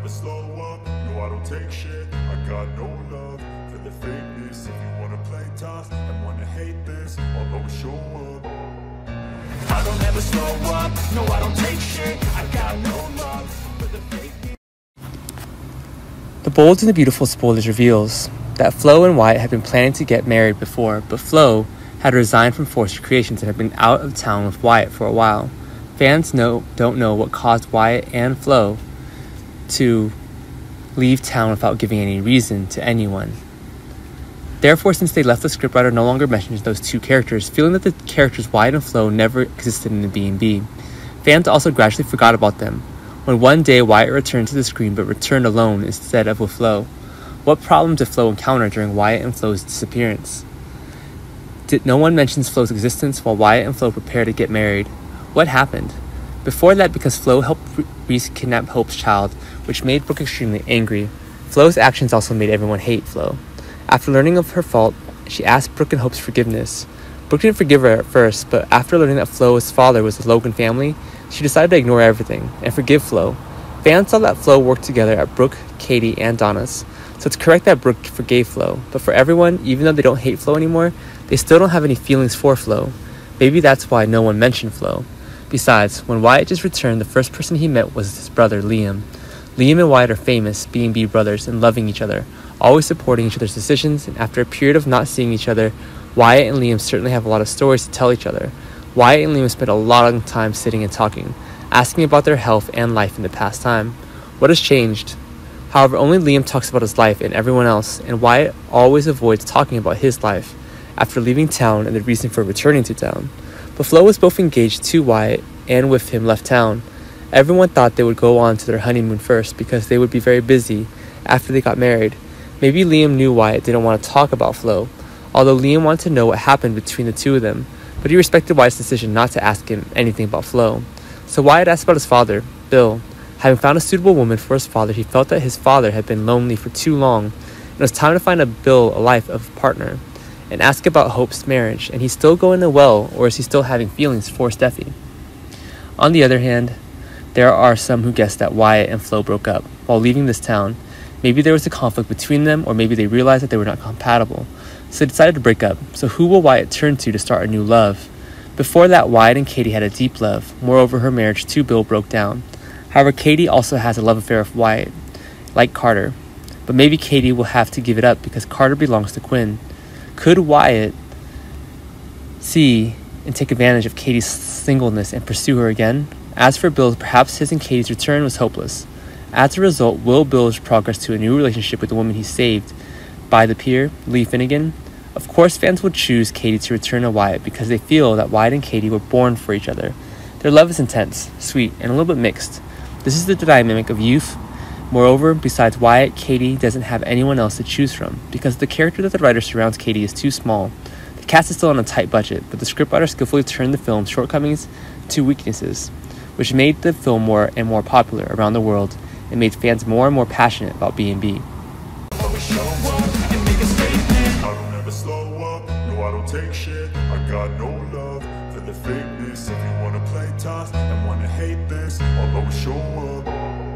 never slow up, no I don't take shit. I got no love for the fakeness. If you wanna play tough and wanna hate this I'll always show up. I don't ever slow up, no I don't take shit. I got no love for the fakeness. The Bold and the Beautiful spoilers reveals that Flo and Wyatt had been planning to get married before, but Flo had resigned from Forrester Creations and had been out of town with Wyatt for a while. Fans know, don't know what caused Wyatt and Flo to leave town without giving any reason to anyone. Therefore, since they left, the scriptwriter no longer mentions those two characters, feeling that the characters Wyatt and Flo never existed in the B&B. Fans also gradually forgot about them, when one day Wyatt returned to the screen but returned alone instead of with Flo. What problems did Flo encounter during Wyatt and Flo's disappearance? Did no one mentions Flo's existence while Wyatt and Flo prepare to get married? What happened? Before that, because Flo helped Reese kidnap Hope's child, which made Brooke extremely angry, Flo's actions also made everyone hate Flo. After learning of her fault, she asked Brooke and Hope's forgiveness. Brooke didn't forgive her at first, but after learning that Flo's father was the Logan family, she decided to ignore everything and forgive Flo. Fans saw that Flo worked together at Brooke, Katie, and Donna's, so it's correct that Brooke forgave Flo. But for everyone, even though they don't hate Flo anymore, they still don't have any feelings for Flo. Maybe that's why no one mentioned Flo. Besides, when Wyatt just returned, the first person he met was his brother, Liam. Liam and Wyatt are famous, being B brothers and loving each other, always supporting each other's decisions, and after a period of not seeing each other, Wyatt and Liam certainly have a lot of stories to tell each other. Wyatt and Liam spent a lot of time sitting and talking, asking about their health and life in the past time. What has changed? However, only Liam talks about his life and everyone else, and Wyatt always avoids talking about his life after leaving town and the reason for returning to town. But Flo was both engaged to Wyatt and with him left town. Everyone thought they would go on to their honeymoon first because they would be very busy after they got married. Maybe Liam knew Wyatt didn't want to talk about Flo, although Liam wanted to know what happened between the two of them, but he respected Wyatt's decision not to ask him anything about Flo. So Wyatt asked about his father, Bill. Having found a suitable woman for his father, he felt that his father had been lonely for too long, and it was time to find a Bill a life of partner and ask about Hope's marriage, and he's still going to the well, or is he still having feelings for Steffy? On the other hand, there are some who guess that Wyatt and Flo broke up while leaving this town. Maybe there was a conflict between them, or maybe they realized that they were not compatible, so they decided to break up. So who will Wyatt turn to to start a new love? Before that, Wyatt and Katie had a deep love. Moreover, her marriage to Bill broke down. However, Katie also has a love affair with Wyatt, like Carter. But maybe Katie will have to give it up because Carter belongs to Quinn. Could Wyatt see and take advantage of Katie's singleness and pursue her again? As for Bill, perhaps his and Katie's return was hopeless. As a result, will Bill's progress to a new relationship with the woman he saved by the pier, Li Finnegan? Of course, fans would choose Katie to return to Wyatt because they feel that Wyatt and Katie were born for each other. Their love is intense, sweet, and a little bit mixed. This is the dynamic of youth Moreover, besides Wyatt, Katie doesn't have anyone else to choose from because the character that the writer surrounds Katie is too small. The cast is still on a tight budget, but the scriptwriter skillfully turned the film's shortcomings to weaknesses, which made the film more and more popular around the world and made fans more and more passionate about B&B. If you wanna play and wanna hate this, I'll always show up.